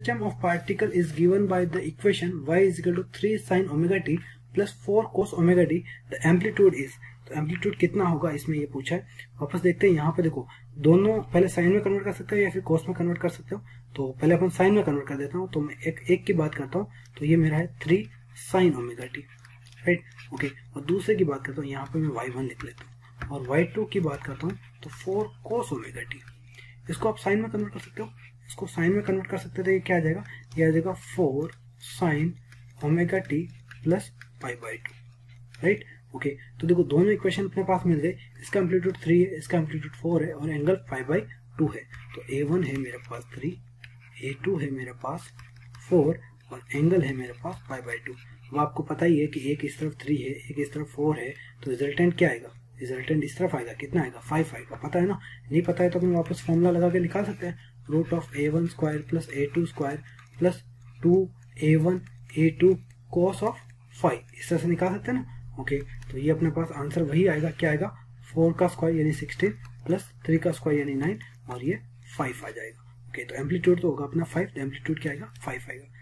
system of particle is given by the equation y is equal to 3 sin omega t plus 4 cos omega t. The amplitude is तो amplitude कितना होगा इसमें ये पूछा है। वापस देखते हैं, यहाँ पे देखो, दोनों पहले साइन में कन्वर्ट कर सकते हो या फिर कोस में कन्वर्ट कर सकते हो? तो पहले अपन साइन में कन्वर्ट कर देता हूँ तो मैं एक एक की बात करता हूँ तो ये मेरा है three sine omega T right okay और दूसरे की बात करता हूँ, यहाँ पे मैं वाई लिख लेता हूँ, और वाई की बात करता हूँ तो फोर कोस ओमेगा टी इसको आप साइन में कन्वर्ट कर सकते हो इसको साइन में कन्वर्ट कर सकते थे क्या आ जाएगा? ये आ जाएगा four sine omega T plus pi by two right okay तो देखो, दोनों इक्वेशन अपने पास मिल गए। इसका एम्पलीट्यूड थ्री है, इसका एम्पलीट्यूड फोर है, और एंगल फाइव बाई टू है। तो ए वन है मेरे पास थ्री ए टू है मेरे पास फोर और एंगल है मेरे पास फाइव बाई टू अब आपको पता ही है कि एक इस तरफ़ थ्री है एक इस तरफ़ फोर है तो रिजल्टेंट क्या आएगा? रिजल्टेंट इस तरफ़ आएगा, कितना आएगा? फाइव आएगा। पता है ना? नहीं पता है तो अपन वापस फॉर्मूला लगा के निकाल सकते हैं। Root of A one square plus A two square plus two A one A two cos of five इस तरह से निकाल सकते हैं ना? ओके तो ये अपने पास आंसर वही आएगा। क्या आएगा? फोर का स्क्वायर यानी सिक्सटीन प्लस थ्री का स्क्वायर यानी नाइन और ये फाइव आ जाएगा। ओके तो एम्पलीट्यूड तो होगा अपना फाइव तो एम्पलीट्यूड क्या आएगा? फाइव आएगा।